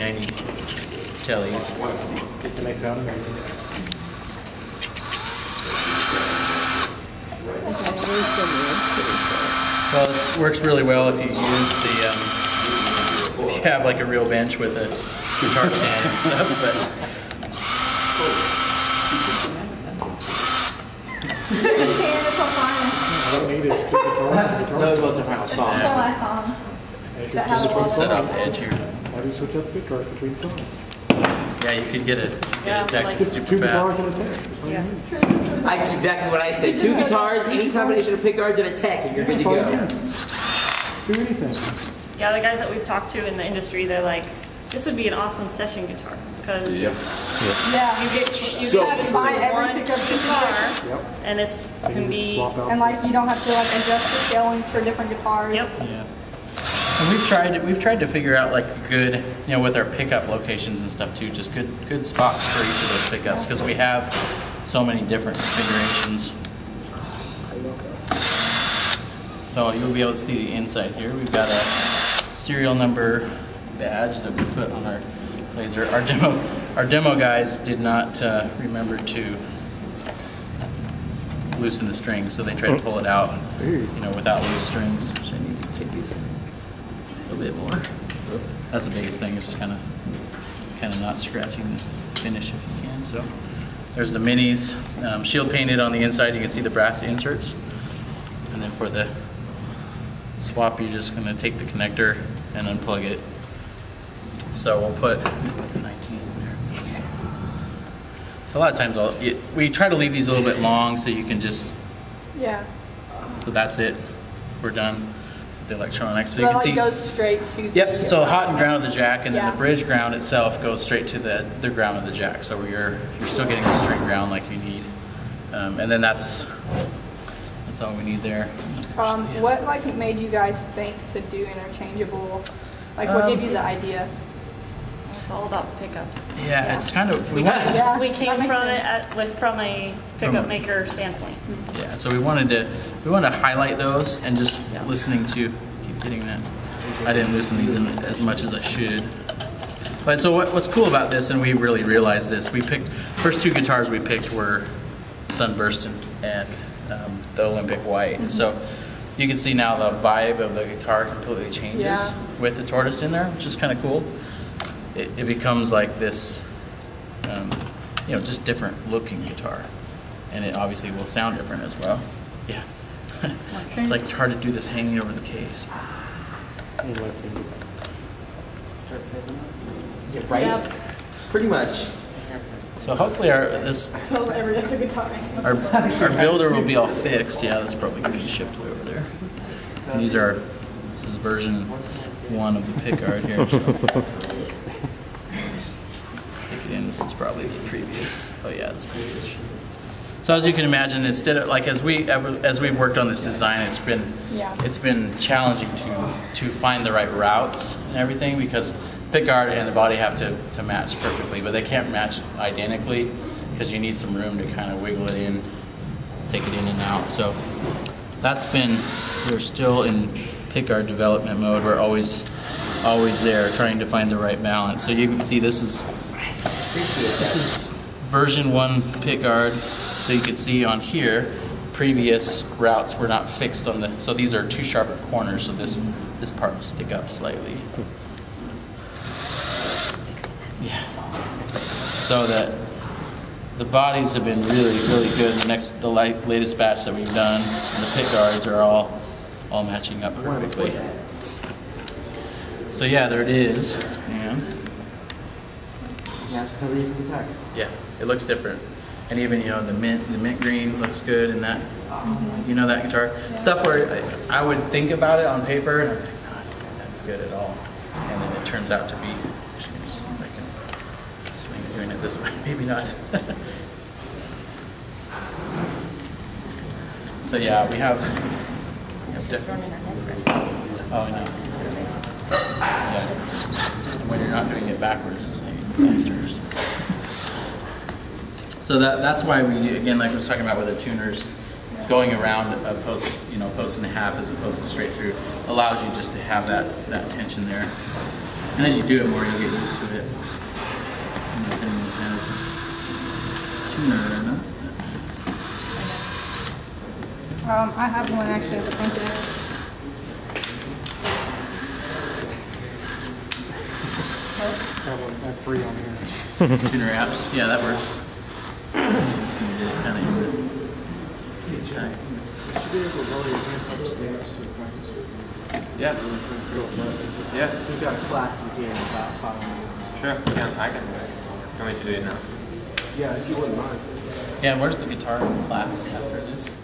1990 Tellys. Get the next sound amazing. Okay, it is similar, pretty sure. Well, this works really well if you use the, um, if you have like a real bench with a guitar stand and stuff, but I don't need it. Good guitar, guitar. No, it's a final song. the last song. Hey, That has just a set songs. off the edge here. How do you switch out the pick guard between songs? Yeah, you could get it, Yeah, get it like- decked Just two super guitars and a tech. That's all you Yeah. That's exactly what I said. Two guitars, any combination of pick guards and a tech, and you're good to That's all you go. Do anything. Yeah, the guys that we've talked to in the industry, they're like, this would be an awesome session guitar because Yeah, yeah. you get you So- have Buy every one pickup guitar Yep. and it's can can be and like you don't have to like adjust the scalings for different guitars. yep. Yeah. And we've tried, we've tried to figure out like good, you know, with our pickup locations and stuff too, just good, good spots for each of those pickups, because we have so many different configurations. So you'll be able to see the inside here. We've got a serial number badge that we put on our laser. Our demo, our demo guys did not uh, remember to loosen the strings, so they tried to pull it out, you know, without loose strings. Which I need to take these a little bit more. That's the biggest thing is kind of, kind of not scratching the finish if you can. So there's the minis, um, shield painted on the inside. You can see the brass inserts, and then for the swap, you're just gonna take the connector and unplug it. So we'll put 19 in there. A lot of times, I'll, we try to leave these a little bit long so you can just, Yeah. so that's it. We're done the electronics. So So you can like see. goes straight to the. Yep, so hot and ground of the jack, and then the bridge ground itself goes straight to the, the ground of the jack. So you're, you're still getting the string ground like you need. Um, and then that's, that's all we need there. Um, what like made you guys think to do interchangeable? Like what Um, gave you the idea? It's all about the pickups. Yeah, it's kind of, we Yeah, we came that makes from it sense. at, with from a pickup From- maker standpoint. yeah, so we wanted to, we wanted to highlight those and just listening to, keep getting that. I didn't loosen these in as much as I should. But so what, what's cool about this, and we really realized this, we picked, first two guitars we picked were Sunburst and, and um, the Olympic White. And so you can see now the vibe of the guitar completely changes Yeah. with the tortoise in there, which is kind of cool. It, it becomes like this, um, you know, just different looking guitar. And it obviously will sound different as well. Yeah. It's like it's hard to do this hanging over the case. Start saving up. Yeah, right? Yep. Pretty much. So hopefully our this every other guitar makes our, our builder will be all fixed. Yeah, that's probably gonna be shipped way over there. And these are this is version one of the pick pickguard here. So. Just Stick it in. This is probably the previous. Oh yeah, this previous. So as you can imagine, instead of like as we ever, as we've worked on this design, it's been Yeah. it's been challenging to to find the right routes and everything because pickguard and the body have to, to match perfectly, but they can't match identically because you need some room to kind of wiggle it in, take it in and out. So that's been we're still in pickguard development mode. We're always always there trying to find the right balance. So you can see this is this is version one pickguard. So you can see on here, previous routes were not fixed on the, so these are too sharp of corners, so this, this part will stick up slightly. Yeah. So that the bodies have been really, really good. The next, the li- latest batch that we've done, and the pickguards are all, all matching up perfectly. So yeah, there it is. And Yeah, it's a real guitar. yeah, it looks different. And even, you know, the mint, the mint green looks good and that, you know, that guitar. Stuff where I, I would think about it on paper and I'm like, no, I don't think that's good at all. And then it turns out to be, actually, let me see if I can swing doing it this way. Maybe not. so yeah, we have, we have different. Oh, know. Yeah. When you're not doing it backwards, it's like. So that, that's why we, again, like I was talking about with the tuners, going around a post, you know, post and a half as opposed to straight through, allows you just to have that, that tension there. And as you do it more, you get used to it. And the thing has tuner in it. Um, I have one actually at the front there. I have, I have three on here. Tuner apps, yeah, that works. Yeah, yeah, We've got a class in here in about five minutes. sure. Yeah, I can. You want me to do it now? Yeah, if you wouldn't mind. Yeah, where's the guitar class after this?